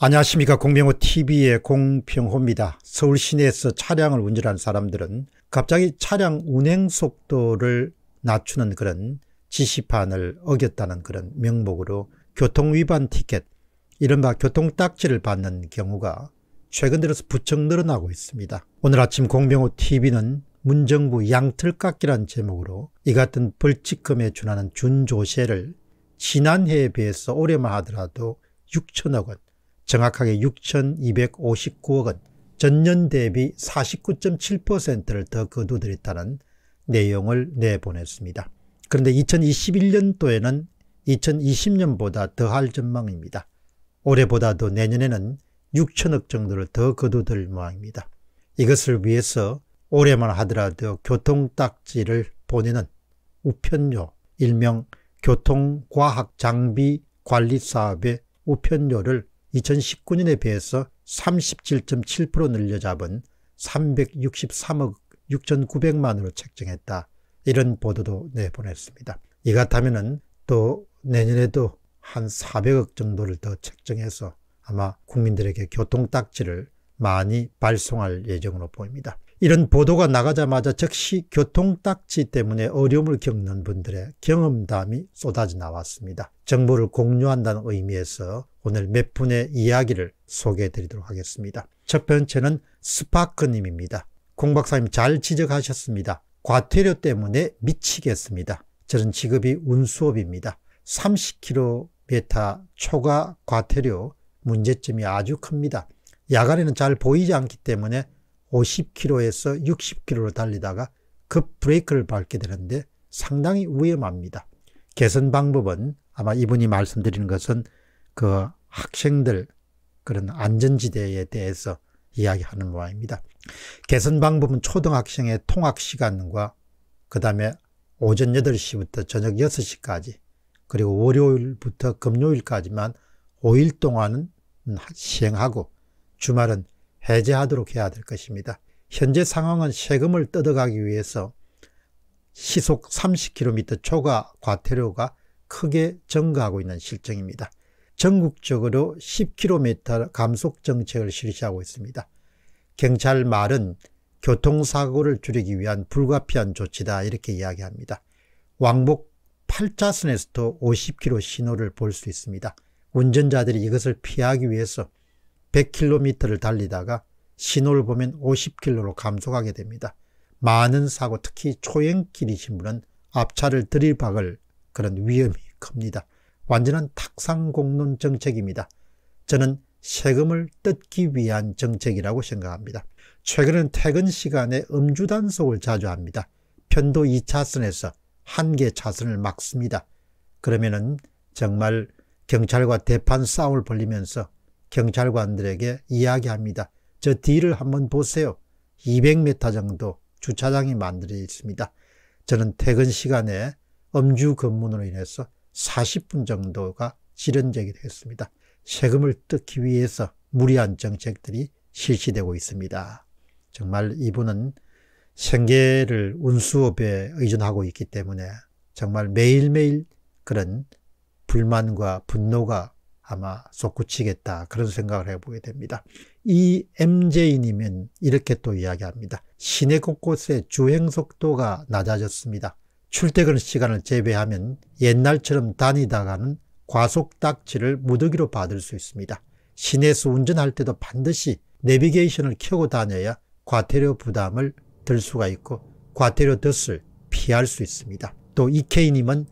안녕하십니까 공병호 TV의 공평호입니다. 서울 시내에서 차량을 운전하는 사람들은 갑자기 차량 운행 속도를 낮추는 그런 지시판을 어겼다는 그런 명목으로 교통위반 티켓 이른바 교통딱지를 받는 경우가 최근 들어서 부쩍 늘어나고 있습니다. 오늘 아침 공병호 TV는 문정부 양틀깎기란 제목으로 이 같은 벌칙금에 준하는 준조세를 지난해에 비해서 올해만 하더라도 6천억 원 정확하게 6,259억 원, 전년 대비 49.7%를 더 거두들였다는 내용을 내보냈습니다. 그런데 2021년도에는 2020년보다 더할 전망입니다. 올해보다도 내년에는 6천억 정도를 더 거두들 모양입니다. 이것을 위해서 올해만 하더라도 교통딱지를 보내는 우편료, 일명 교통과학장비 관리사업의 우편료를 2019년에 비해서 37.7% 늘려 잡은 363억 6,900만 으로 책정했다. 이런 보도도 내보냈습니다. 이 같다면 또 내년에도 한 400억 정도를 더 책정해서 아마 국민들에게 교통딱지를 많이 발송할 예정으로 보입니다. 이런 보도가 나가자마자 즉시 교통딱지 때문에 어려움을 겪는 분들의 경험담이 쏟아져 나왔습니다. 정보를 공유한다는 의미에서 오늘 몇 분의 이야기를 소개해 드리도록 하겠습니다. 첫 번째는 스파크님입니다. 공 박사님 잘 지적하셨습니다. 과태료 때문에 미치겠습니다. 저는 직업이 운수업입니다. 30km 초과 과태료 문제점이 아주 큽니다. 야간에는 잘 보이지 않기 때문에 50km에서 60km로 달리다가 급 브레이크를 밟게 되는데 상당히 위험합니다. 개선 방법은 아마 이분이 말씀드리는 것은 그 학생들 그런 안전지대에 대해서 이야기하는 모양입니다. 개선 방법은 초등학생의 통학 시간과 그 다음에 오전 8시부터 저녁 6시까지 그리고 월요일부터 금요일까지만 5일 동안은 시행하고 주말은 해제하도록 해야 될 것입니다. 현재 상황은 세금을 뜯어가기 위해서 시속 30km 초과 과태료가 크게 증가하고 있는 실정입니다. 전국적으로 10km 감속 정책을 실시하고 있습니다. 경찰 말은 교통사고를 줄이기 위한 불가피한 조치다 이렇게 이야기합니다. 왕복 8차선에서도 50km 신호를 볼 수 있습니다. 운전자들이 이것을 피하기 위해서 100km를 달리다가 신호를 보면 50km로 감속하게 됩니다. 많은 사고 특히 초행길이신 분은 앞차를 들이박을 그런 위험이 큽니다. 완전한 탁상공론 정책입니다. 저는 세금을 뜯기 위한 정책이라고 생각합니다. 최근엔 퇴근 시간에 음주 단속을 자주 합니다. 편도 2차선에서 한 개 차선을 막습니다. 그러면은 정말 경찰과 대판 싸움을 벌리면서 경찰관들에게 이야기합니다. 저 뒤를 한번 보세요. 200m 정도 주차장이 만들어 있습니다. 저는 퇴근 시간에 음주 근무로 인해서 40분 정도가 실현적이 되었습니다. 세금을 뜯기 위해서 무리한 정책들이 실시되고 있습니다. 정말 이분은 생계를 운수업에 의존하고 있기 때문에 정말 매일매일 그런 불만과 분노가 아마 솟구치겠다 그런 생각을 해보게 됩니다. 이 MJ님은 이렇게 또 이야기합니다. 시내 곳곳에 주행 속도가 낮아졌습니다. 출퇴근 시간을 제외하면 옛날처럼 다니다가는 과속 딱지를 무더기로 받을 수 있습니다. 시내에서 운전할 때도 반드시 내비게이션을 켜고 다녀야 과태료 부담을 들 수가 있고 과태료 덫을 피할 수 있습니다. 또 이케이님은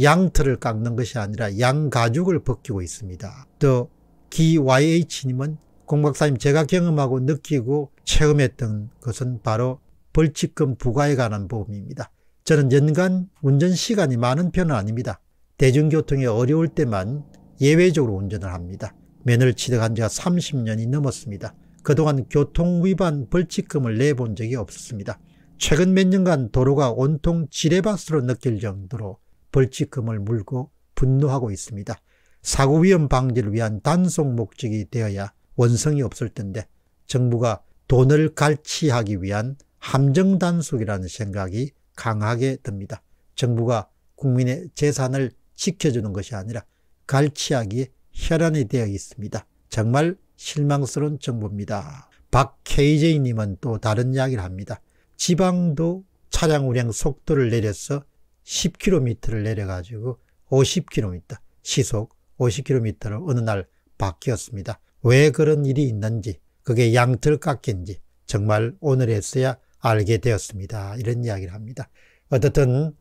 양털을 깎는 것이 아니라 양가죽을 벗기고 있습니다. 또 기YH님은 공박사님 제가 경험하고 느끼고 체험했던 것은 바로 벌칙금 부과에 관한 보험입니다. 저는 연간 운전 시간이 많은 편은 아닙니다. 대중교통이 어려울 때만 예외적으로 운전을 합니다. 면허를 취득한 지가 30년이 넘었습니다. 그동안 교통위반 벌칙금을 내본 적이 없었습니다. 최근 몇 년간 도로가 온통 지뢰밭으로 느낄 정도로 벌칙금을 물고 분노하고 있습니다. 사고 위험 방지를 위한 단속 목적이 되어야 원성이 없을 텐데 정부가 돈을 갈취하기 위한 함정 단속이라는 생각이 강하게 듭니다. 정부가 국민의 재산을 지켜주는 것이 아니라 갈취하기에 혈안이 되어 있습니다. 정말 실망스러운 정부입니다. 박 KJ님은 또 다른 이야기를 합니다. 지방도 차량 운행 속도를 내려서 10km를 내려가지고 50km, 시속 50km로 어느 날 바뀌었습니다. 왜 그런 일이 있는지, 그게 양틀 깎인지 정말 오늘에서야 알게 되었습니다. 이런 이야기를 합니다. 어떻든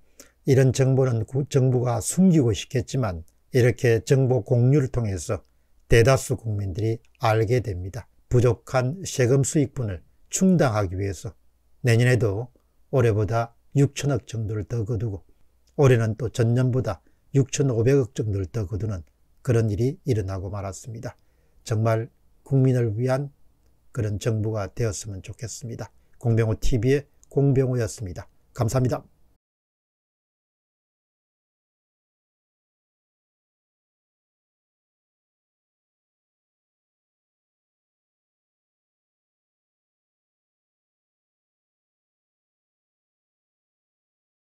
이런 정보는 정부가 숨기고 싶겠지만 이렇게 정보 공유를 통해서 대다수 국민들이 알게 됩니다. 부족한 세금 수익분을 충당하기 위해서 내년에도 올해보다 6천억 정도를 더 거두고 올해는 또 전년보다 6,500억 정도를 더 거두는 그런 일이 일어나고 말았습니다. 정말 국민을 위한 그런 정부가 되었으면 좋겠습니다. 공병호 TV의 공병호였습니다. 감사합니다.